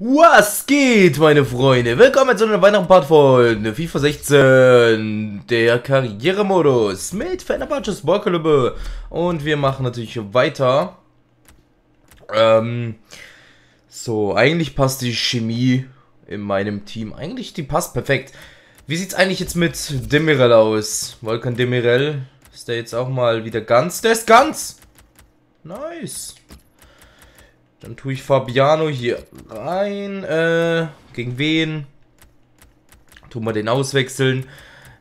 Was geht, meine Freunde? Willkommen zu einer weiteren Part von FIFA 16, der Karrieremodus mit Fenerbahce Sportklubbe. Und wir machen natürlich weiter. Ähm, so, eigentlich passt die Chemie in meinem Team. Eigentlich, die passt perfekt. Wie sieht's eigentlich jetzt mit Demirel aus? Volkan Demirel, ist der jetzt auch mal wieder ganz? Der ist ganz! Nice. Dann tue ich Fabiano hier rein. Äh, gegen wen? Tun wir den auswechseln.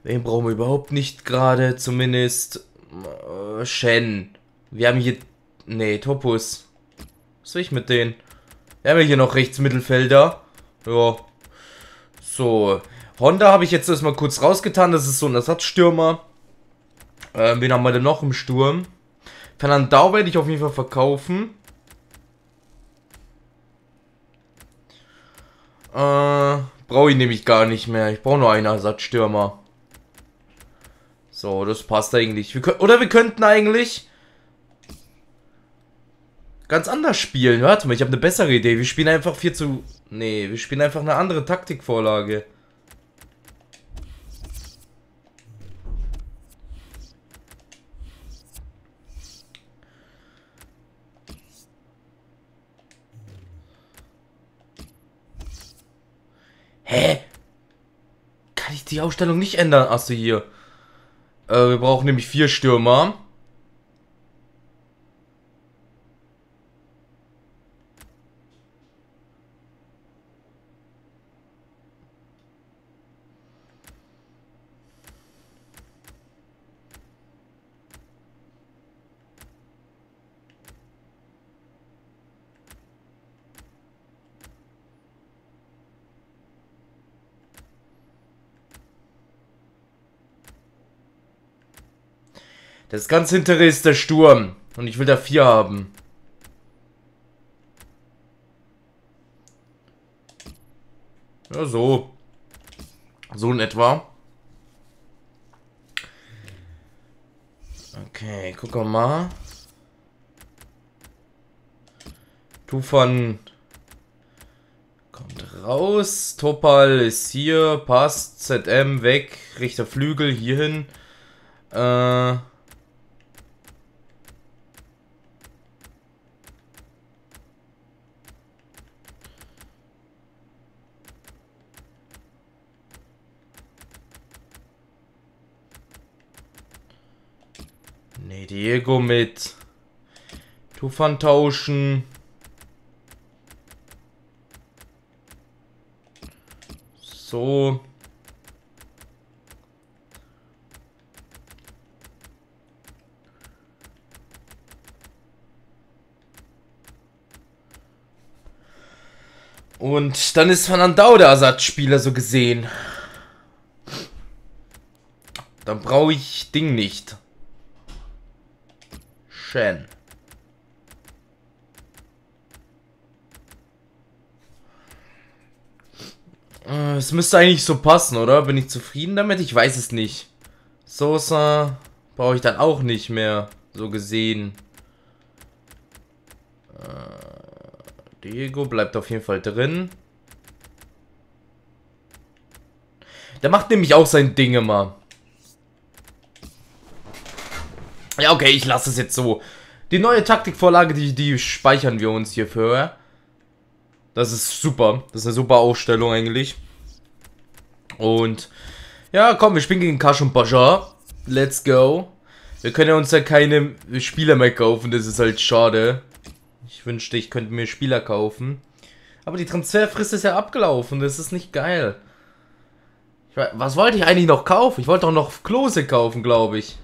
Wen brauchen wir überhaupt nicht gerade, zumindest. Äh, Shen. Wir haben hier... Nee, Topus. Was will ich mit denen? Wir haben hier noch Rechtsmittelfelder. Ja. So. Honda habe ich jetzt erstmal kurz rausgetan. Das ist so ein Ersatzstürmer. Äh, wen haben wir denn noch im Sturm? Fernandau werde ich auf jeden Fall verkaufen. Äh, brauche ich nämlich gar nicht mehr. Ich brauche nur einen Ersatzstürmer. So, das passt eigentlich. Wir können, oder wir könnten eigentlich ganz anders spielen. Warte mal, ich habe eine bessere Idee. Wir spielen einfach 4 zu... Nee, wir spielen einfach eine andere Taktikvorlage. Hä? Kann ich die Ausstellung nicht ändern? Achso, hier. Äh, wir brauchen nämlich vier Stürmer. Das ganz hintere ist der Sturm. Und ich will da vier haben. Ja, so. So in etwa. Okay, gucken wir mal. Tufan kommt raus. Topal ist hier. Passt. ZM weg. Richter Flügel hierhin. Äh... Diego mit Tufan tauschen. So. Und dann ist Fernandao der Ersatzspieler so gesehen. Dann brauche ich Ding nicht. Shen. Äh, es müsste eigentlich so passen, oder? Bin ich zufrieden damit? Ich weiß es nicht. Sosa brauche ich dann auch nicht mehr, so gesehen. Äh, Diego bleibt auf jeden Fall drin. Der macht nämlich auch sein Ding immer. Ja, okay, ich lasse es jetzt so. Die neue Taktikvorlage, die, die speichern wir uns hier für. Das ist super. Das ist eine super Ausstellung eigentlich. Und ja, komm, wir spielen gegen Kash und Bajar. Let's go. Wir können uns ja keine Spieler mehr kaufen, das ist halt schade. Ich wünschte, ich könnte mir Spieler kaufen. Aber die Transferfrist ist ja abgelaufen, das ist nicht geil. Weiß, was wollte ich eigentlich noch kaufen? Ich wollte doch noch Klose kaufen, glaube ich.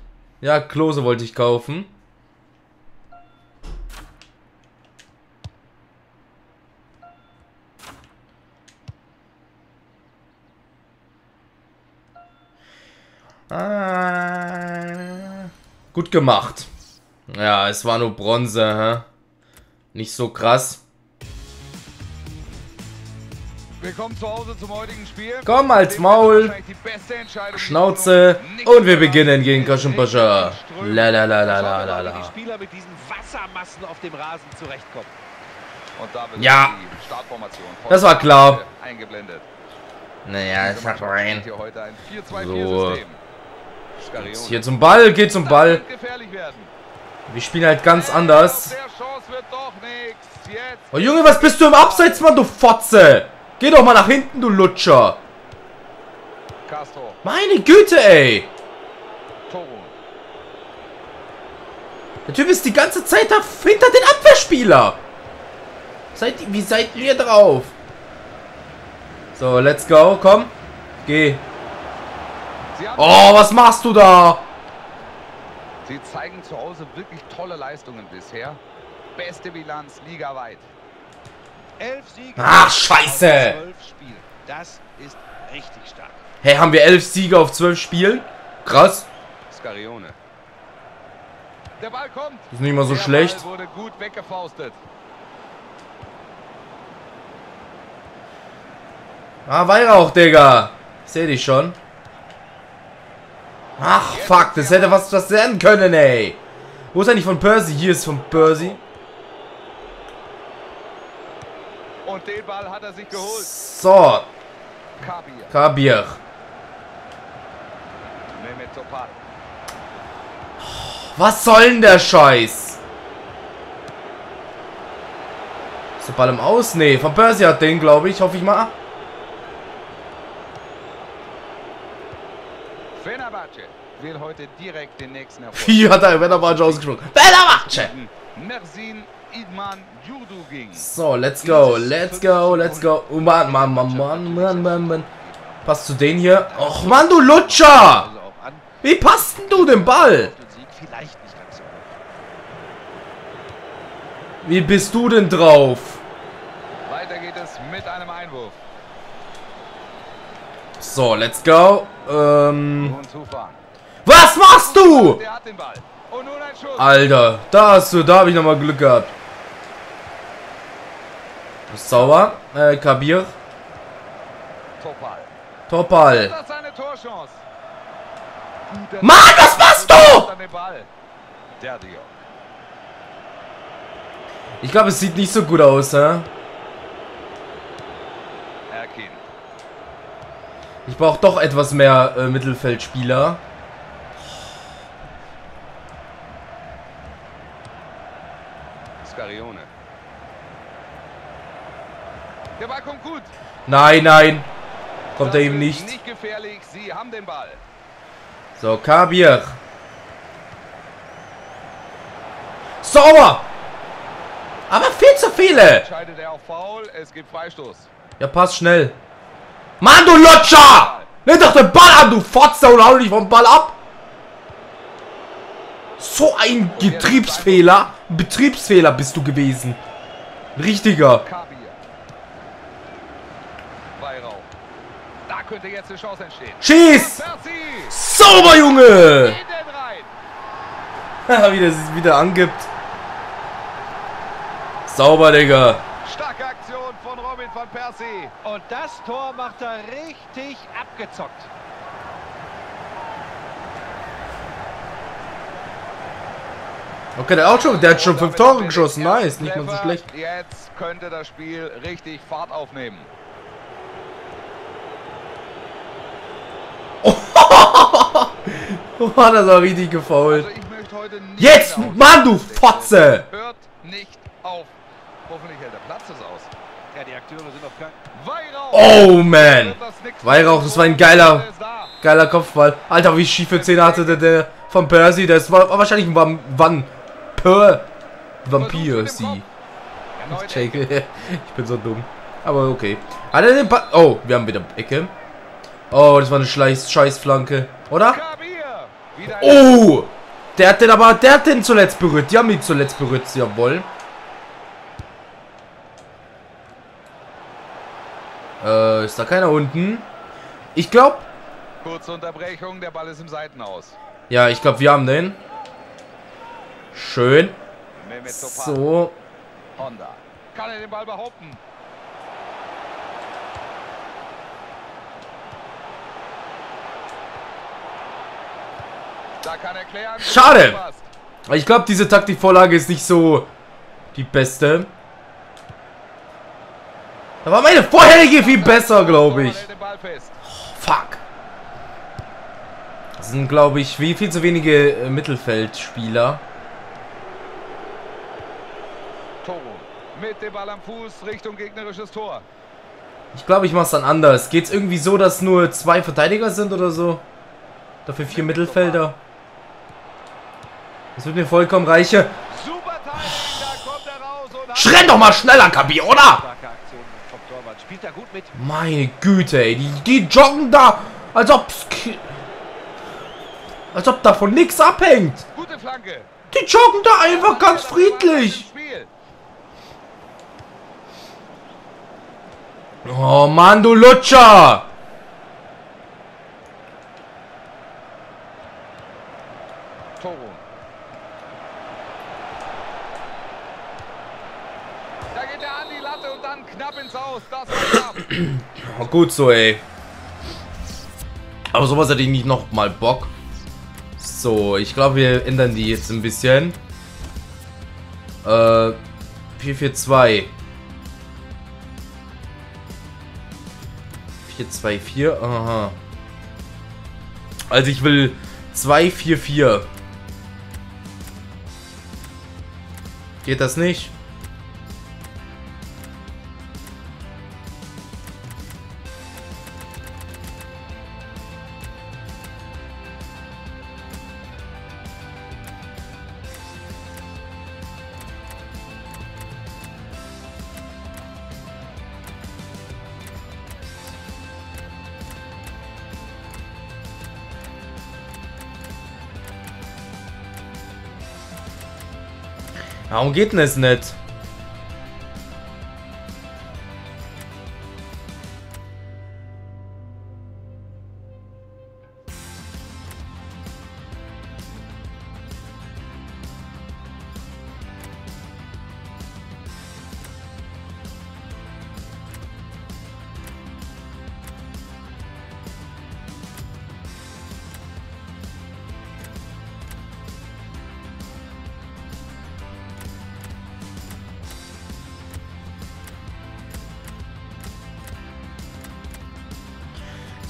Ja, Klose wollte ich kaufen. Ah, gut gemacht. Ja, es war nur Bronze, hä? Nicht so krass. Willkommen zu Hause zum heutigen Spiel. Komm als Maul, Schnauze und wir beginnen gegen Kasim Pascha. La la la la la la la. Ja. die Startformation von Das war klar. Naja, ich sag rein. spielt hier heute ein 4-2-4 So. Scarione. Hier zum Ball, geht zum Ball. Wir spielen halt ganz anders. Oh Junge, was bist du im Abseits, Mann, du Fotze? Geh doch mal nach hinten, du Lutscher. Castro. Meine Güte, ey. Toro. Der Typ ist die ganze Zeit da hinter den Abwehrspieler. Seid, wie seid ihr drauf? So, let's go. Komm. Geh. Oh, was machst du da? Sie zeigen zu Hause wirklich tolle Leistungen bisher. Beste Bilanz ligaweit. Elf Siege. Ach, scheiße. zwölf Spielen. Das ist richtig stark. Hey, haben wir elf Siege auf zwölf Spielen? Krass. Scarione. Der Ball kommt. Ist nicht mal so Der schlecht. Ball wurde gut weggefaustet. Ah, Weihrauch, Digga. Seh dich schon. Ach, fuck. Das hätte was, was werden können, ey. Wo ist eigentlich von Percy? Hier ist von Percy. Und den Ball hat er sich geholt. So, Kabir. Kabir. Was soll denn der Scheiß? Ist der Ball im Aus? Nee, von Percy hat den, glaube ich. Hoffe ich mal. Fenerbahce will heute direkt den nächsten Erfolg. Wie hat er Fenerbahce ausgesprochen? Fenerbahce! Mersin. So, let's go, let's go, let's go. Oh Mann, Mann, Mann, Mann, Mann, Mann, Mann. Passt zu den hier? Och Mann, du Lutscher! Also Wie passt denn du den Ball? Wie bist du denn drauf? Weiter geht es mit einem Einwurf. So, let's go. Ähm, was machst du? Alter, da hast du, da habe ich nochmal Glück gehabt. Sauber. Äh, Kabir. Topal. Topal. Mann, was machst du? Ich glaube, es sieht nicht so gut aus, hä? Ich brauche doch etwas mehr äh, Mittelfeldspieler. Der Ball kommt gut. Nein, nein. Kommt Das er eben nicht. Nicht gefährlich. Sie haben den Ball. So, Kabir. Sauber. Aber viel zu viele. Ja, pass schnell. Mann, du Lutscher! Nimm doch den Ball an, du Fotze, und hau dich vom Ball ab. So ein Getriebsfehler. Betriebsfehler bist du gewesen. Richtiger. Kabir. Weihrauch. Da könnte jetzt eine Chance entstehen. Schieß! Sauber, Junge! Wie der sich wieder angibt. Sauber, Digga. Starke Aktion von Robin van Persie. Und das Tor macht er richtig abgezockt. Okay, der hat auch schon, der hat schon fünf Tore geschossen. Nice, nicht mal so schlecht. Jetzt könnte das Spiel richtig Fahrt aufnehmen. Oh, das war richtig gefault. Also Jetzt, Mann, du Fotze! Hört nicht auf. Hoffentlich hält der Platz das aus. Ja, die Akteure sind auf kein... Weihrauch. Oh, man. Weihrauch, das war ein geiler, geiler Kopfball. Alter, wie schiefe Zähne hatte der, der von Percy. Das war, wahrscheinlich ein Van Per Vampir, sie. Ich bin so dumm. Aber okay. Hat er den Ball? Oh, wir haben wieder Ecke. Oh, das war eine Scheiß Scheißflanke. Oder? Oh! Der hat den aber, der hat den zuletzt berührt. Die haben ihn zuletzt berührt, jawohl. Äh, ist da keiner unten? Ich glaube, Kurze Unterbrechung, der Ball ist im Seitenaus. ja, ich glaube, wir haben den. Schön. So. Honda. Kann er den Ball behaupten? Da kann er klären. Schade. Ich glaube, diese Taktikvorlage ist nicht so die beste. Da war meine vorherige viel besser, glaube ich. Fest. Fuck. Das sind, glaube ich, wie viel zu wenige äh, Mittelfeldspieler. Toro mit dem Ball am Fuß Richtung gegnerisches Tor. Ich glaube, ich mache es dann anders. Geht es irgendwie so, dass nur zwei Verteidiger sind oder so? Dafür vier Mittelfelder. Das wird mir vollkommen hat Schrenn doch mal schneller, gut mit. Meine Güte, ey. Die, die joggen da, als ob's... ki- Als ob davon nichts abhängt. Die joggen da einfach ganz friedlich. Oh Mann, du Lutscher! Toro. Da geht er an die Latte und dann knapp ins Aus. Das war knapp. Oh, gut so, ey. Aber sowas hätte ich nicht noch mal Bock. So, ich glaube, wir ändern die jetzt ein bisschen. Äh, 442. 424, aha. Also ich will 244. Geht das nicht? Warum geht denn es nicht?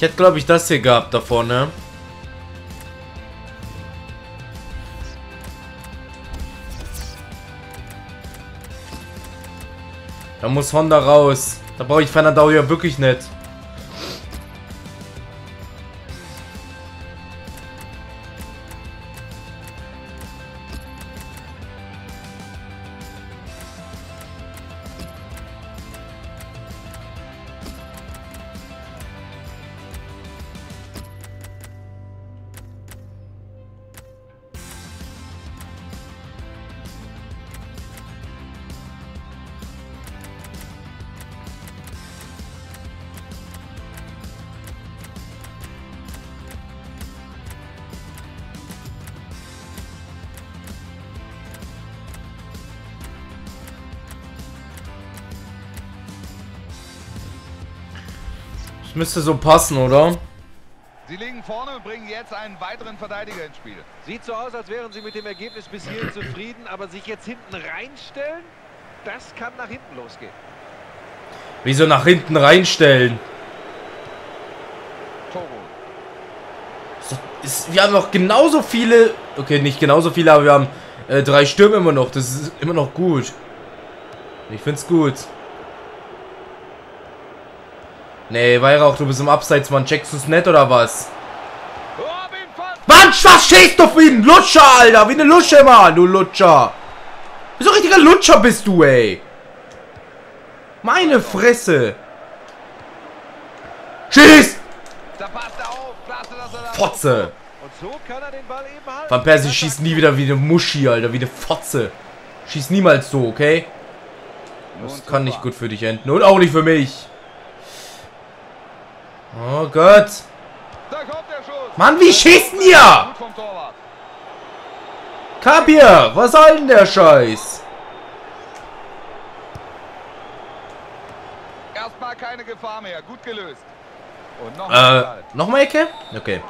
Hätte, glaube ich, das hier gehabt da vorne. Da muss Honda raus. Da brauche ich Fernandau ja wirklich nicht. Das müsste so passen, oder? Sie liegen vorne und bringen jetzt einen weiteren Verteidiger ins Spiel. Sieht so aus, als wären sie mit dem Ergebnis bis hierhin zufrieden, aber sich jetzt hinten reinstellen, das kann nach hinten losgehen. Wieso nach hinten reinstellen? Toro. So, Ist, wir haben noch genauso viele. Okay, nicht genauso viele, aber wir haben äh, drei Stürme immer noch. Das ist immer noch gut. Ich find's gut. Nee, Weihrauch, du bist im Abseits, Mann. Checkst du's nicht oder was? Mann, was stehst du wie ein Lutscher, Alter? Wie eine Lusche, Mann, du Lutscher. Wieso richtiger Lutscher bist du, ey? Meine Fresse. Schieß! Fotze. So. Van Persie schießt nie wieder wie eine Muschi, Alter, wie eine Fotze. Schießt niemals so, okay? Das kann nicht gut für dich enden. Und auch nicht für mich. Oh Gott. Da kommt der Schuss. Mann, wie schießt denn ihr? Kapier, was soll denn der Scheiß? Erstmal keine Gefahr mehr. Gut gelöst. Und noch ein Äh, nochmal Ecke? Okay.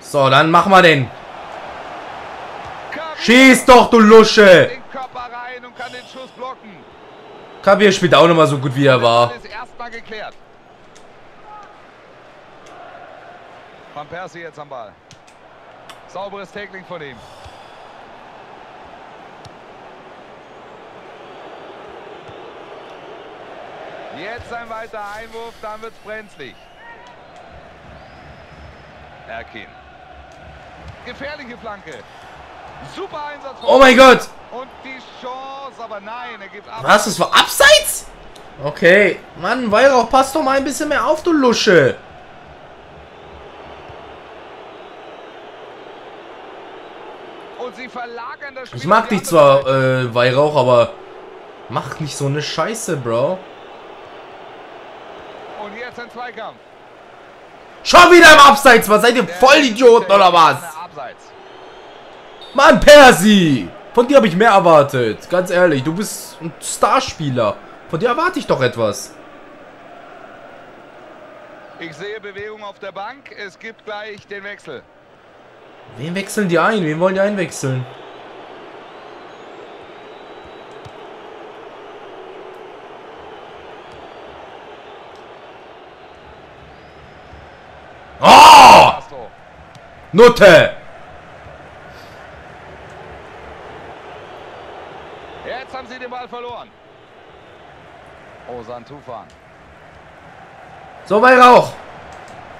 So, dann machen wir den. Schieß doch, du Lusche. Kabir spielt auch nochmal so gut wie er war. Erstmal geklärt. Van Persie jetzt am Ball. Sauberes Tackling von ihm. Jetzt ein weiter Einwurf, dann wird's brenzlig. Erkin. Gefährliche Flanke. Super Einsatz. von Oh mein Gott! Und die Chance, aber nein, er gibt ab. Was, das war abseits? Okay. Mann, Weihrauch, pass doch mal ein bisschen mehr auf, du Lusche. Ich mag dich zwar, äh, Weihrauch, aber mach nicht so eine Scheiße, Bro. Und jetzt ein Zweikampf. Schon wieder im Abseits, was seid ihr Vollidioten oder was? Mann, Persi! Von dir habe ich mehr erwartet. Ganz ehrlich, du bist ein Starspieler. Von dir erwarte ich doch etwas. Ich sehe Bewegung auf der Bank. Es gibt gleich den Wechsel. Wen wechseln die ein? Wen wollen die einwechseln? Oh! Nutte! Jetzt haben sie den Ball verloren. Osan Tufan. So, Weihrauch!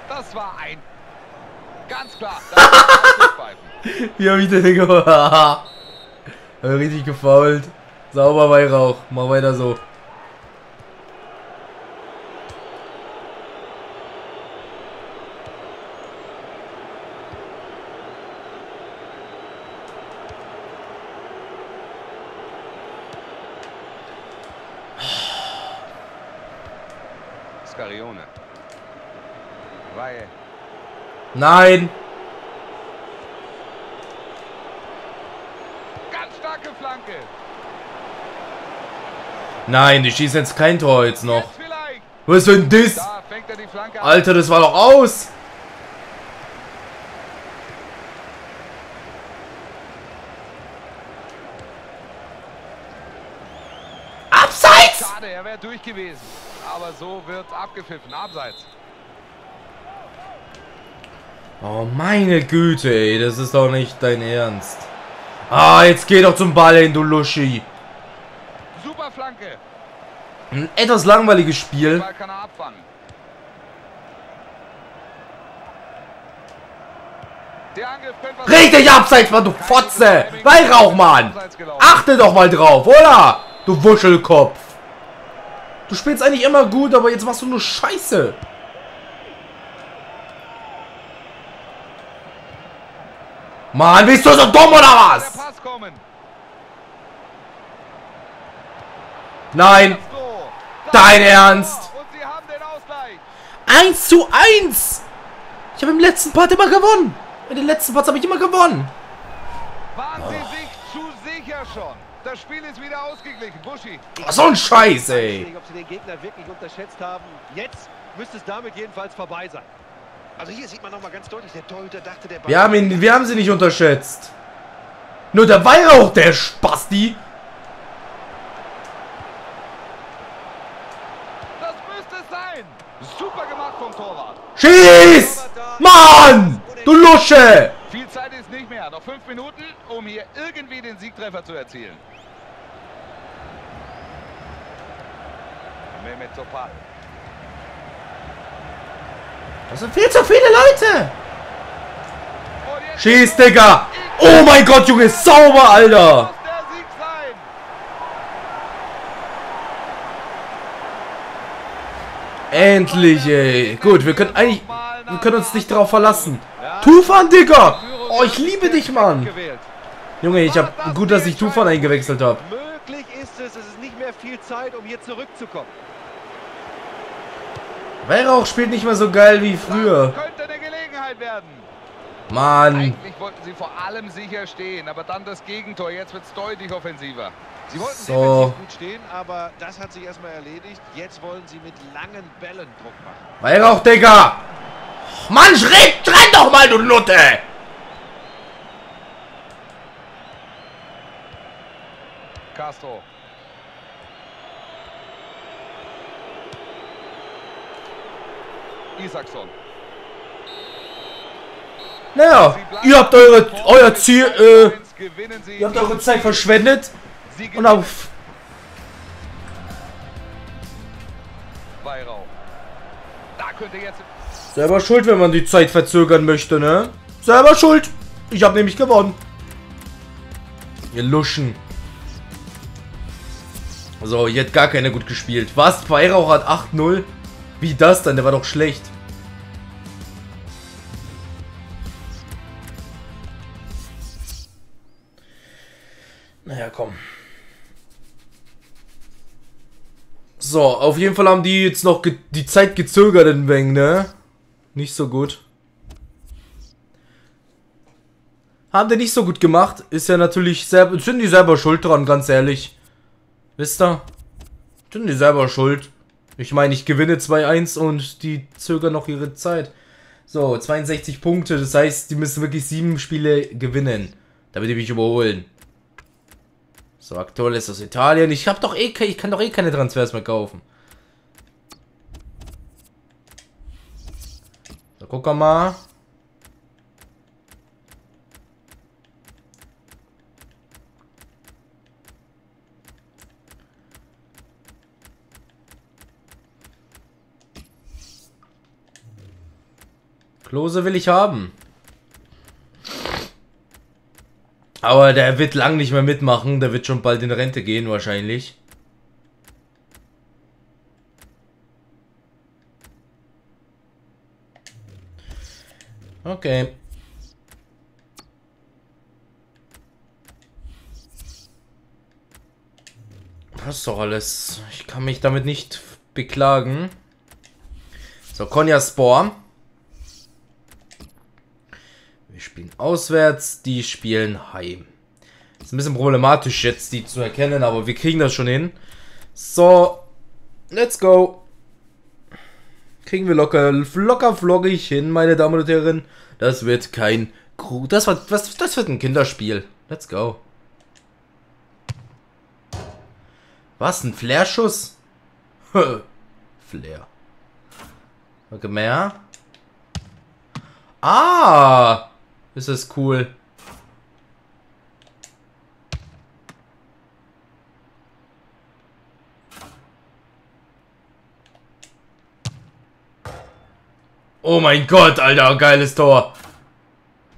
Das war ein... Ganz klar. Das. Wie hab ich denn gemacht? Richtig gefault. Sauber, Weihrauch. Mach weiter so. Nein! Ganz starke Flanke. Nein, die schießen jetzt kein Tor jetzt noch. Jetzt. Was ist denn das? Da fängt die Flanke an. Alter, das war doch aus! Abseits! Schade, er wäre durch gewesen. Aber so wird abgepfiffen. Abseits. Oh, meine Güte, ey. Das ist doch nicht dein Ernst. Ah, jetzt geh doch zum Ball hin, du Luschi. Super Flanke. Ein etwas langweiliges Spiel. Reg dich abseits, Mann, du Fotze! Weihrauch, Mann! Achte doch mal drauf, oder? Du Wuschelkopf. Du spielst eigentlich immer gut, aber jetzt machst du nur Scheiße. Mann, bist du so dumm oder Der was? Nein. Dein Ernst? Und sie haben den Ausgleich. 1 zu 1. Ich habe im letzten Part immer gewonnen. In den letzten Parts habe ich immer gewonnen. Waren sie sich zu sicher schon. Das Spiel ist wieder ausgeglichen. Buschi. Oh, so ein Scheiß, Ich weiß ey. nicht, ob sie den Gegner wirklich unterschätzt haben. Jetzt müsste es damit jedenfalls vorbei sein. Also hier sieht man noch mal ganz deutlich, der Torhüter dachte, der Ball... Wir haben, ihn, wir haben sie nicht unterschätzt. Nur der Weihrauch, der Spasti. Das müsste es sein. Super gemacht vom Torwart. Schieß! Mann! Du Lusche! Viel Zeit ist nicht mehr. Noch fünf Minuten, um hier irgendwie den Siegtreffer zu erzielen. Mehmet Topal. Das sind viel zu viele Leute. Schieß, Digga! Oh mein Gott, Junge, sauber, Alter! Endlich, ey. Gut, wir können eigentlich... Wir können uns nicht drauf verlassen. Tufan, Digga! Oh, ich liebe dich, Mann. Junge, ich hab... Gut, dass ich Tufan eingewechselt habe. Möglich ist es, es ist nicht mehr viel Zeit, um hier zurückzukommen. Weihrauch spielt nicht mehr so geil wie früher. Könnte eine Gelegenheit werden. Mann. Eigentlich wollten sie vor allem sicher stehen, aber dann das Gegentor. Jetzt wird es deutlich offensiver. Sie wollten So. gut stehen, aber das hat sich erstmal erledigt. Jetzt wollen sie mit langen Bällen Druck machen. Weihrauch, Digga! Mann, schräg, renn doch mal, du Nutte! Castro. Isaacson. Naja, ihr habt eure, euer. Ziel, äh, 2-1 gewinnen sie ihr habt eure Zeit verschwendet und auf selber schuld, wenn man die Zeit verzögern möchte, ne? Selber schuld. Ich habe nämlich gewonnen. Ihr Luschen. So, jetzt gar keiner gut gespielt. Was? Weihrauch hat 8-0? Wie das dann? Der war doch schlecht. Naja, komm. So, auf jeden Fall haben die jetzt noch die Zeit gezögert in Weng, ne? Nicht so gut. Haben die nicht so gut gemacht. Ist ja natürlich selber. Sind die selber schuld dran, ganz ehrlich. Wisst ihr? Sind die selber schuld. Ich meine, ich gewinne 2-1 und die zögern noch ihre Zeit. So, 62 Punkte. Das heißt, die müssen wirklich sieben Spiele gewinnen. Damit die mich überholen. So, aktuell ist aus Italien. Ich hab doch eh, ich kann doch eh keine Transfers mehr kaufen. So, guck mal. Klose will ich haben. Aber der wird lang nicht mehr mitmachen. Der wird schon bald in Rente gehen, wahrscheinlich. Okay. Das ist doch alles. Ich kann mich damit nicht beklagen. So, Konya Spor. Wir spielen auswärts, die spielen heim. Ist ein bisschen problematisch jetzt, die zu erkennen, aber wir kriegen das schon hin. So, let's go. Kriegen wir locker, locker floggig hin, meine Damen und Herren. Das wird kein, Gru- das wird, was, das wird ein Kinderspiel. Let's go. Was, ein Flair-Schuss? Flair. Okay, mehr. Ah! Ist das cool. Oh mein Gott, Alter, geiles Tor.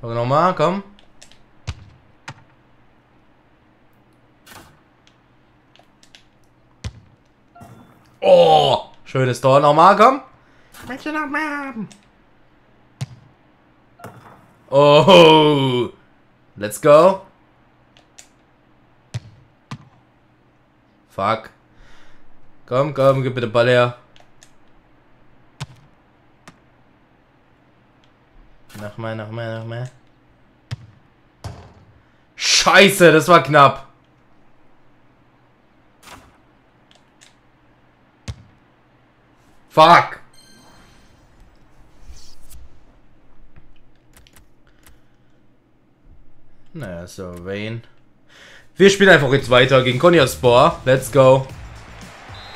Aber nochmal, komm. Oh, schönes Tor. Nochmal, komm. Möchte noch mehr haben. Oh, let's go. Fuck. Komm, komm, gib bitte Ball her. Noch mehr, noch mehr, noch mehr. Scheiße, das war knapp. Fuck. Naja, so, Wayne. Wir spielen einfach jetzt weiter gegen Konyaspor. Let's go.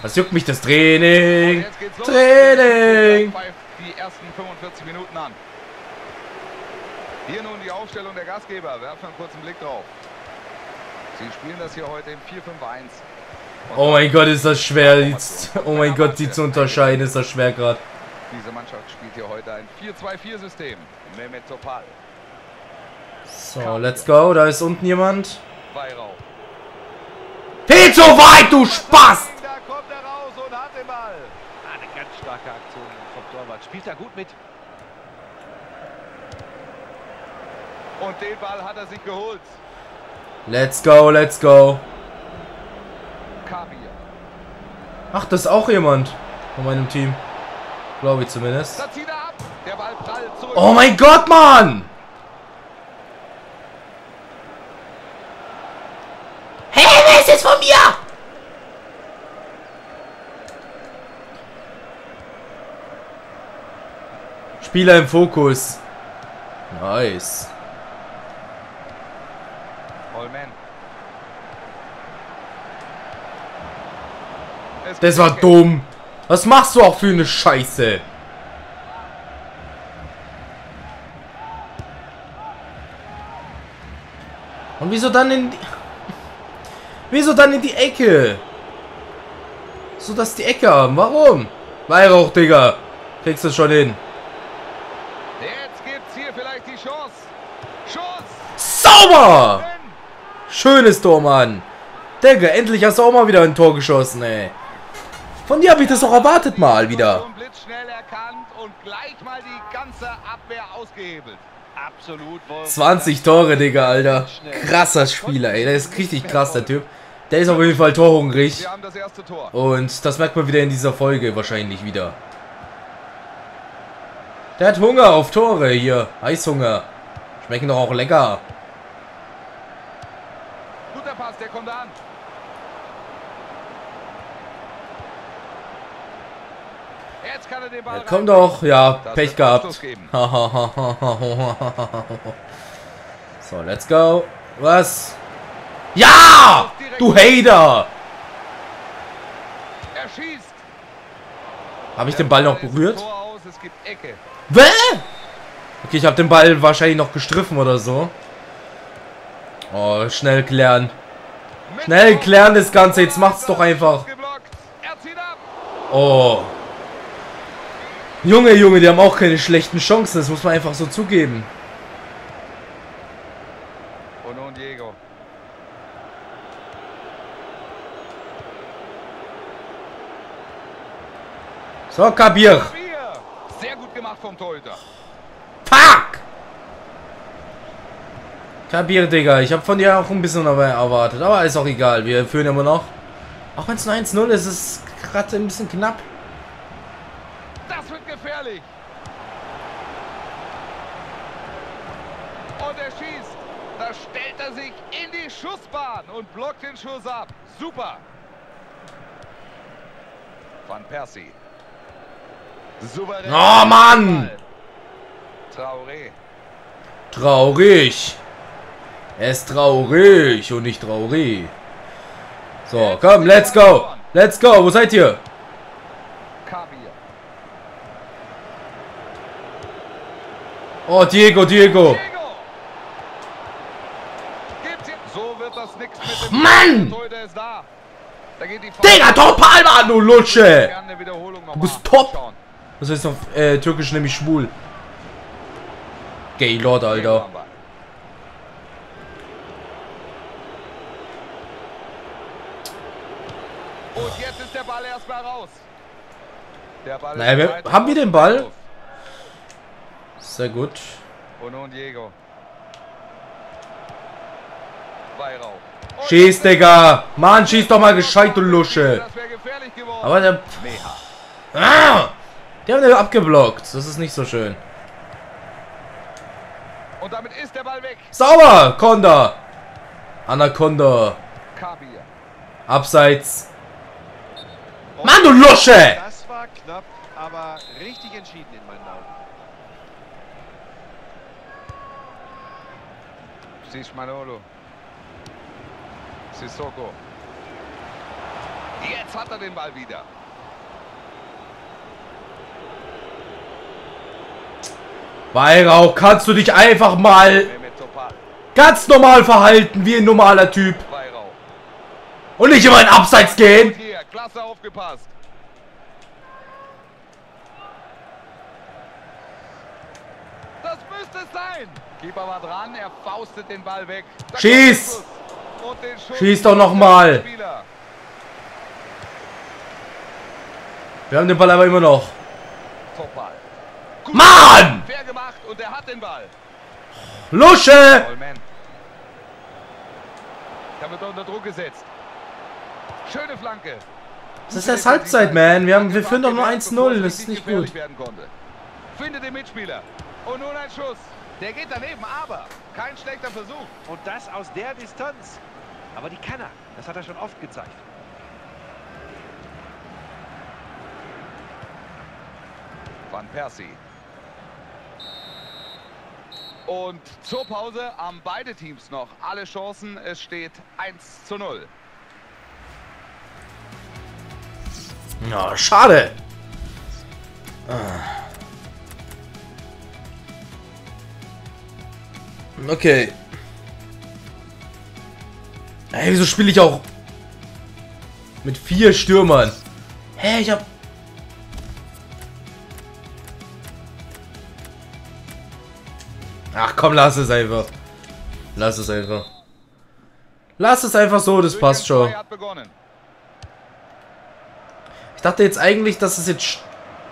Was juckt mich das Training? Training. Die ersten 45 Minuten an. Hier nun die Aufstellung der Gastgeber. Werfen einen kurzen Blick drauf. Sie spielen das hier heute im 4-5-1. Und Oh mein Gott, ist das schwer. Oh mein Gott, die zu unterscheiden, ist das schwer gerade. Diese Mannschaft spielt hier heute ein 4-2-4-System. Mehmet Topal, So, let's go. Da ist unten jemand. Viel zu weit, du Spaß! Da kommt er raus und hat den Ball. Ah, eine ganz starke Aktion vom Torwart. Spielt er gut mit. Und den Ball hat er sich geholt. Let's go, let's go. Ach, das ist auch jemand von meinem Team. Glaube ich zumindest. Oh mein Gott, Mann! Hey, wer ist jetzt von mir? Spieler im Fokus. Nice. Das war dumm. Was machst du auch für eine Scheiße? Und wieso dann in... Wieso dann in die Ecke? So, dass die Ecke haben. Warum? Weihrauch, Digga. Kriegst du schon hin. Jetzt gibt's hier vielleicht die Chance. Schuss! Sauber! Schönes Tor, Mann. Digga, endlich hast du auch mal wieder ein Tor geschossen, ey. Von dir habe ich das auch erwartet mal wieder. Und blitzschnell erkannt und gleich mal die ganze Abwehr ausgehebelt. Absolut, Wolf. 20 Tore, Digga, Alter. Krasser Spieler, ey. Der ist richtig krass, der Typ. Der ist auf jeden Fall torhungrig. Das Tor. Und das merkt man wieder in dieser Folge wahrscheinlich wieder. Der hat Hunger auf Tore hier. Heißhunger. Schmecken doch auch lecker. Guter Pass, der kommt an. Jetzt kann er den Ball Ja, komm doch. Ja, Das Pech gehabt. So, let's go. Was? Ja! Du Hater! Er schießt. Habe ich den Ball noch berührt? Bäh! Okay, ich habe den Ball wahrscheinlich noch gestriffen oder so. Oh, schnell klären. Schnell klären das Ganze. Jetzt macht's doch einfach. Oh. Junge, Junge, die haben auch keine schlechten Chancen. Das muss man einfach so zugeben. Und nun Diego. So, Kabir. Sehr gut gemacht vom Torhüter. Fuck! Kabir, Digga. Ich habe von dir auch ein bisschen dabei erwartet. Aber ist auch egal. Wir führen immer noch. Auch wenn es nur 1-0 ist, ist es gerade ein bisschen knapp. Das wird gefährlich. Und er schießt. Da stellt er sich in die Schussbahn und blockt den Schuss ab. Super. Van Persie. Souverän. Oh, Mann! Traoré. Traurig. Er ist traurig und nicht traurig. So, komm, let's go. Let's go. Wo seid ihr? Oh, Diego, Diego. Dem Mann! Digga, top Palma, du Lutsche. Du bist top. Das heißt auf äh, Türkisch nämlich schwul. Gaylord, Diego Alter. Und jetzt ist der Ball erstmal raus. Der Ball Naja, wir- haben wir den Ball? Sehr gut. Und nun Diego. Schieß, Digga. Mann, schieß doch mal gescheit, du Lusche. Aber der... Ah! Der hat den abgeblockt. Das ist nicht so schön. Und damit ist der Ball weg. Sauber, Konda. Anaconda. Kabir. Abseits. Mann, du Lusche! Das war knapp, aber richtig entschieden in meinen Augen. Siehst Manolo. Sissoko. Jetzt hat er den Ball wieder. Weihrauch, kannst du dich einfach mal ganz normal verhalten, wie ein normaler Typ. Und nicht immer in Abseits gehen. Klasse aufgepasst. Das müsste es sein. Keeper war dran, er faustet den Ball weg. Da Schieß! Schieß doch noch mal. Spieler. Wir haben den Ball aber immer noch. Topal. Mann! Fair gemacht und er hat den Ball. Lusche! Da wird er unter Druck gesetzt. Schöne Flanke. Das ist erst Halbzeit, man. Wir, haben, wir führen doch nur 1-0. Das ist nicht gut. Findet den Mitspieler. Und nun ein Schuss. Der geht daneben, aber kein schlechter Versuch. Und das aus der Distanz. Aber die kann er. Das hat er schon oft gezeigt. Van Persie. Und zur Pause haben beide Teams noch alle Chancen. Es steht 1 zu 0. Ja, schade. Ah. Okay. Ey, wieso spiele ich auch mit vier Stürmern? Hä, ich hab... Ach komm, lass es einfach. Lass es einfach. Lass es einfach so, das passt schon. Ich dachte jetzt eigentlich, dass es jetzt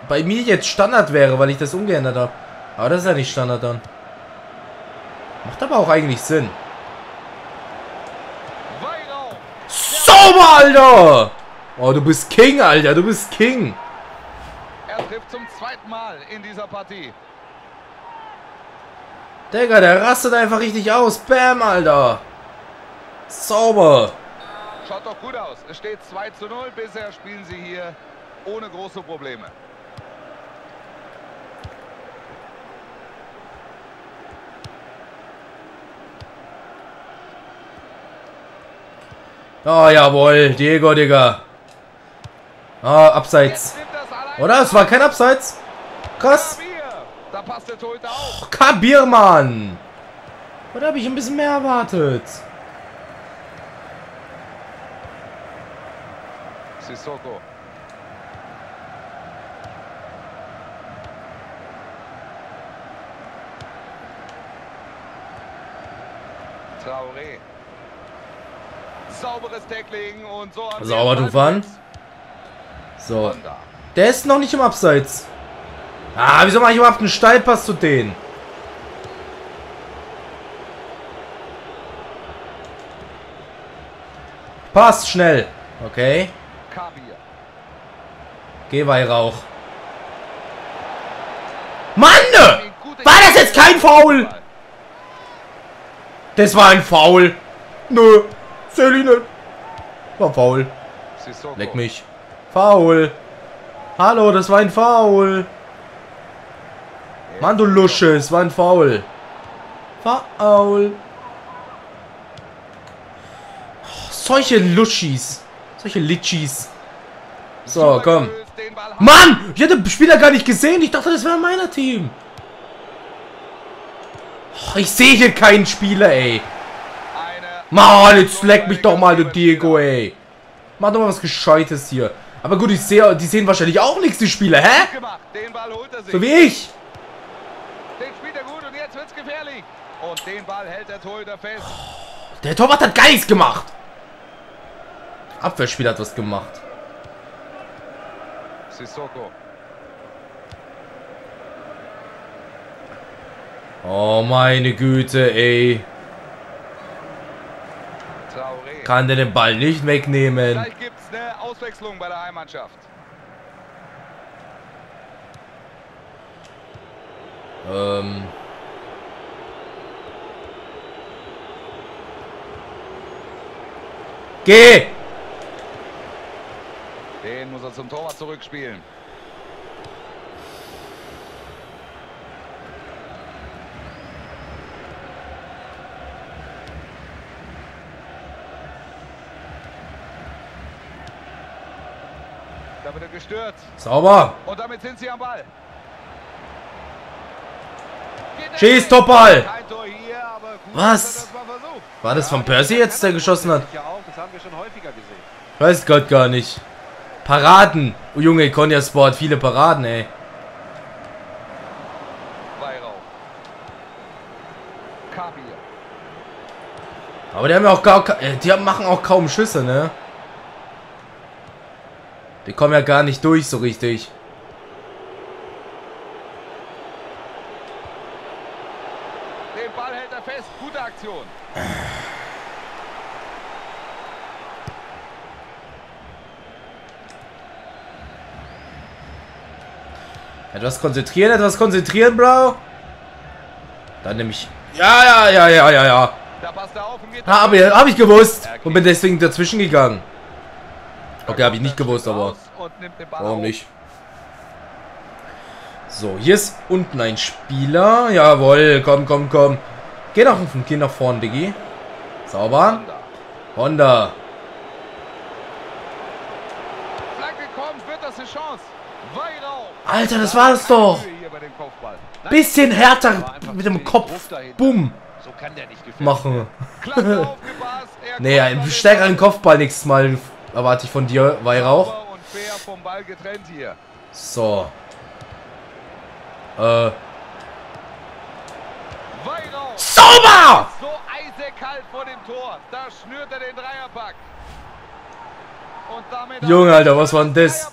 bei mir jetzt Standard wäre, weil ich das umgeändert habe. Aber das ist ja nicht Standard dann. Macht aber auch eigentlich Sinn. Sauber, Alter! Oh, du bist King, Alter, du bist King. Er trifft zum zweiten Mal in dieser Partie. Digga, der rastet einfach richtig aus. Bam, Alter. Sauber. Schaut doch gut aus. Es steht 2 zu 0. Bisher spielen sie hier ohne große Probleme. Oh, jawohl. Diego, Digga. Ah, abseits. Das allein. Oder? Es war kein Abseits. Krass. Da passt der Torhüter auch. Kabir, Mann. Oder habe ich ein bisschen mehr erwartet? Sissoko. Traoré. Sauberes Tackling und so Sauber, du mit. So. Der ist noch nicht im Abseits. Ah, wieso mache ich überhaupt einen Steilpass zu denen? Passt schnell. Okay. Geh Weihrauch. Mann! Gut in War das jetzt kein Foul? Das war ein Foul. Nö. Celine. War. Sissoko. Leck mich. Faul. Hallo, das war ein Foul. Mann, du Lusche, es war ein Foul. Foul. Oh, solche Luschis. Solche Litschis. So, komm. Mann! Ich hatte den Spieler gar nicht gesehen. Ich dachte, das wäre meiner Team. Oh, ich sehe hier keinen Spieler, ey. Mann, jetzt leck mich doch mal, du Diego, ey. Mach doch mal was Gescheites hier. Aber gut, ich sehe, die sehen wahrscheinlich auch nichts, die Spieler, hä? So wie ich. Den spielt er gut und jetzt wird's gefährlich. Und den Ball hält der Torhüter fest. Der Torwart hat gar nichts gemacht. Abwehrspieler hat was gemacht. Sissoko. Oh, meine Güte, ey. Traoré. Kann der den Ball nicht wegnehmen. Gleich gibt's eine Auswechslung bei der Heimmannschaft. Ähm. Geh! Den muss er zum Torwart zurückspielen. Da wird er gestört. Sauber. Und damit sind sie am Ball. Schieß. Topball. Was? War das von Percy jetzt, der geschossen hat? Das haben wir schon häufiger gesehen. Weiß Gott gar nicht. Paraden. Oh Junge, Konya Sport, viele Paraden, ey. Aber die haben ja auch gar, äh, die machen auch kaum Schüsse, ne? Die kommen ja gar nicht durch so richtig. Den Ball hält er fest. Gute Aktion. Etwas konzentrieren, etwas konzentrieren, Bro. Dann nehme ich. Ja, ja, ja, ja, ja, ja. Da passt er auf und geht. Habe hab ich gewusst. Und bin deswegen dazwischen gegangen. Okay, habe ich nicht gewusst, aber. Warum nicht? So, hier ist unten ein Spieler. Jawohl, komm, komm, komm. Geh nach, geh nach vorn, Diggi. Sauber. Honda. Honda. Flanke kommt, wird das eine Chance. Weihrauch. Alter, das war es doch. Bisschen härter mit dem Kopf. Bumm. So kann der nicht gefährlich machen. Kommt einen stärkeren Kopfball nächstes Mal erwarte ich von dir, Weihrauch. So. Äh. Sauber! So eisekalt vor dem Tor. Da schnürt er den Dreierpack. Junge, er Alter, was war denn das?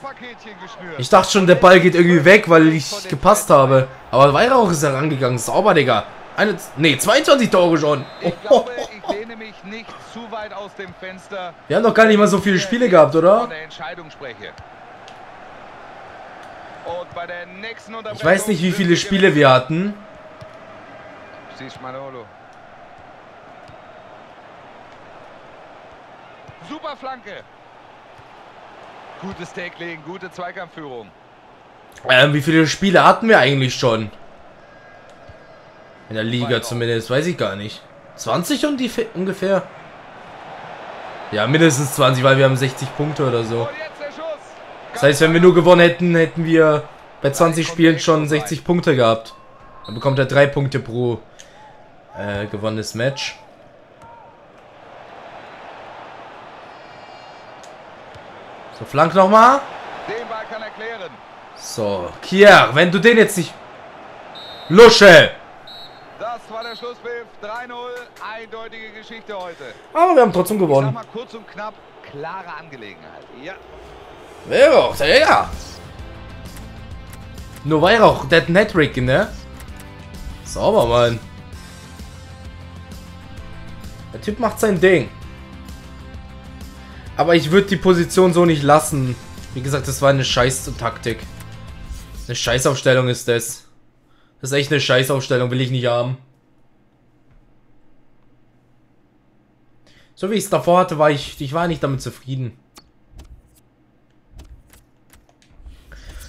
Ich dachte schon, der Ball geht irgendwie weg, weil ich gepasst habe. Aber Weihrauch ist herangegangen. Sauber, Digga. Eine, nee, 22 Tore schon. Ich glaube, ich lehne mich nicht zu weit aus dem Fenster. Wir haben doch gar nicht mal so viele Spiele gehabt, oder? Ich weiß nicht, wie viele Spiele wir hatten. Super Flanke. Gutes Tackling, gute Zweikampfführung. Ähm, wie viele Spiele hatten wir eigentlich schon? In der Liga zumindest, weiß ich gar nicht. 20 und die ungefähr? Ja, mindestens 20, weil wir haben 60 Punkte oder so. Das heißt, wenn wir nur gewonnen hätten, hätten wir bei 20 Spielen schon 60 Punkte gehabt. Dann bekommt er 3 Punkte pro äh, gewonnenes Match. So, flank nochmal. Den Ball kann er klären. So, Kier, wenn du den jetzt nicht... Lusche! Das war der Schlusspfiff. 3-0. Eindeutige Geschichte heute. Aber wir haben trotzdem Ich sag gewonnen. mal kurz und knapp, klare Angelegenheit. Ja, Weihrauch, ja, ja. Nur Weihrauch, der hat einen Hattrick, ne? Sauber, Mann. Der Typ macht sein Ding. Aber ich würde die Position so nicht lassen. Wie gesagt, das war eine Scheiß-Taktik. Eine Scheißaufstellung ist das. Das ist echt eine Scheißaufstellung, will ich nicht haben. So wie ich es davor hatte, war ich, ich war nicht damit zufrieden.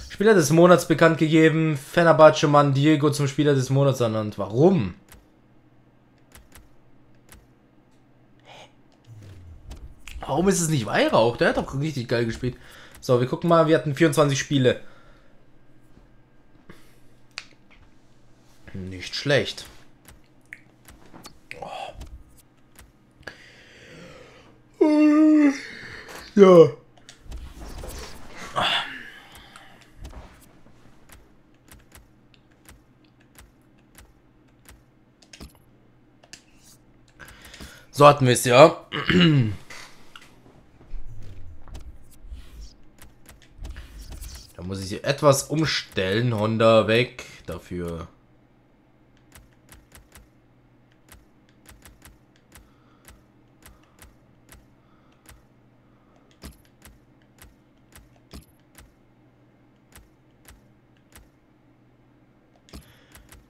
Spieler des Monats bekannt gegeben. Fenerbahce Mann Diego zum Spieler des Monats ernannt. Warum? Warum ist es nicht Weihrauch? Der hat doch richtig geil gespielt. So, wir gucken mal. Wir hatten 24 Spiele. Nicht schlecht. Oh. Ja. So hatten wir es ja. Muss ich etwas umstellen. Honda weg. Dafür.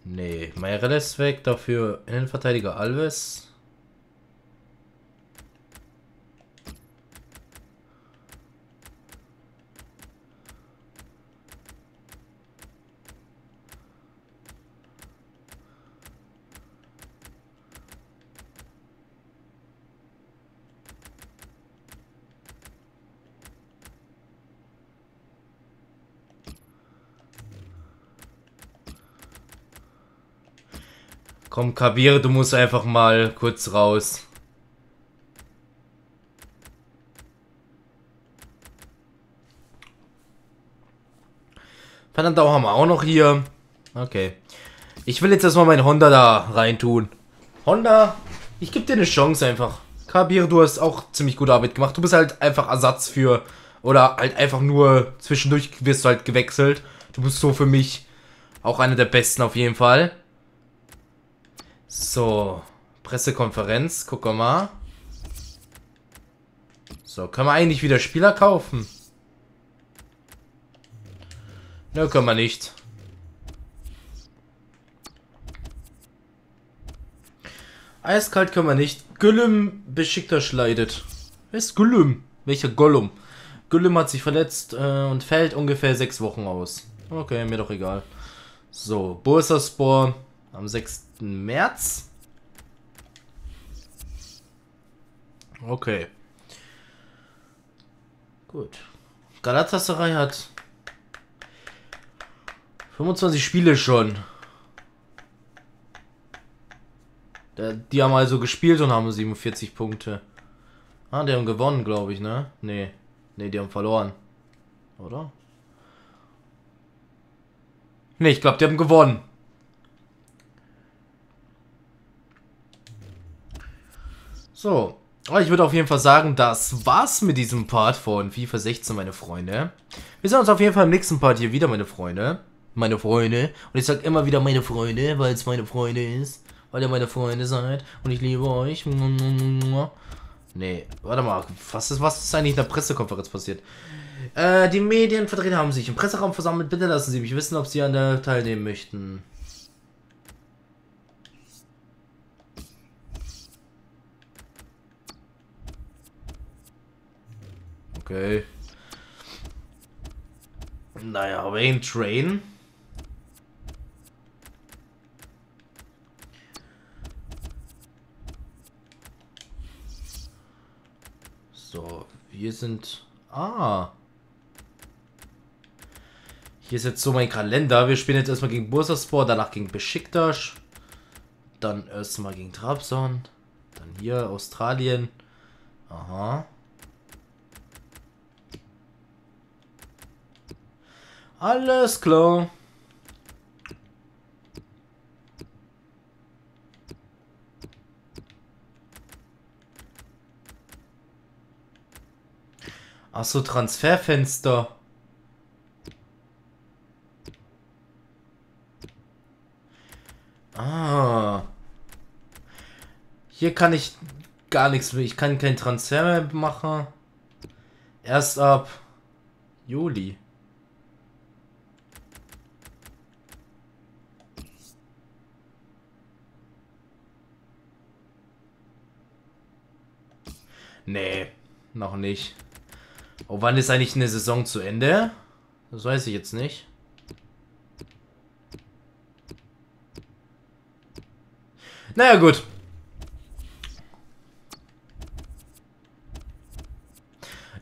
Nee, Meireles weg. Dafür Innenverteidiger Alves. Komm, Kabir, du musst einfach mal kurz raus. Fernandau haben wir auch noch hier. Okay. Ich will jetzt erstmal meinen Honda da reintun. Honda, ich gebe dir eine Chance einfach. Kabir, du hast auch ziemlich gute Arbeit gemacht. Du bist halt einfach Ersatz für. Oder halt einfach nur zwischendurch wirst du halt gewechselt. Du bist so für mich auch einer der besten auf jeden Fall. So, Pressekonferenz, wir mal. So, können wir eigentlich wieder Spieler kaufen? Ne, können wir nicht. Eiskalt können wir nicht. Güllüm Beschickter schleidet. Wer ist Güllüm? Welcher Gollum? Güllüm hat sich verletzt äh, und fällt ungefähr sechs Wochen aus. Okay, mir doch egal. So, Bursaspor am 6. März. Okay. Gut. Galatasaray hat 25 Spiele schon. Die haben also gespielt und haben 47 Punkte. Ah, die haben gewonnen, glaube ich, ne? Nee. Nee, die haben verloren. Oder? Nee, ich glaube, die haben gewonnen. So. Ich würde auf jeden Fall sagen, das war's mit diesem Part von FIFA 16, meine Freunde. Wir sehen uns auf jeden Fall im nächsten Part hier wieder, meine Freunde. Meine Freunde. Und ich sag immer wieder meine Freunde, weil es meine Freunde ist. Weil ihr meine Freunde seid. Und ich liebe euch. Nee, warte mal. Was ist, was ist eigentlich in der Pressekonferenz passiert? Äh, die Medienvertreter haben sich im Presseraum versammelt. Bitte lassen Sie mich wissen, ob Sie an der teilnehmen möchten. Okay. Naja, Wayne Train. So, wir sind... Ah. Hier ist jetzt so mein Kalender. Wir spielen jetzt erstmal gegen Bursaspor, danach gegen Besiktas. Dann erstmal gegen Trabzon. Dann hier Australien. Aha. Alles klar. Ach so, Transferfenster. Ah. Hier kann ich gar nichts mehr. Ich kann keinen Transfer mehr machen. Erst ab Juli. Nee, noch nicht. Oh, wann ist eigentlich eine Saison zu Ende? Das weiß ich jetzt nicht. Naja, gut.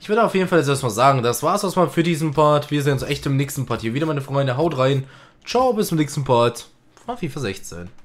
Ich würde auf jeden Fall jetzt erstmal sagen, das war's erstmal für diesen Part. Wir sehen uns echt im nächsten Part hier wieder, meine Freunde. Haut rein. Ciao, bis zum nächsten Part. Von FIFA 16.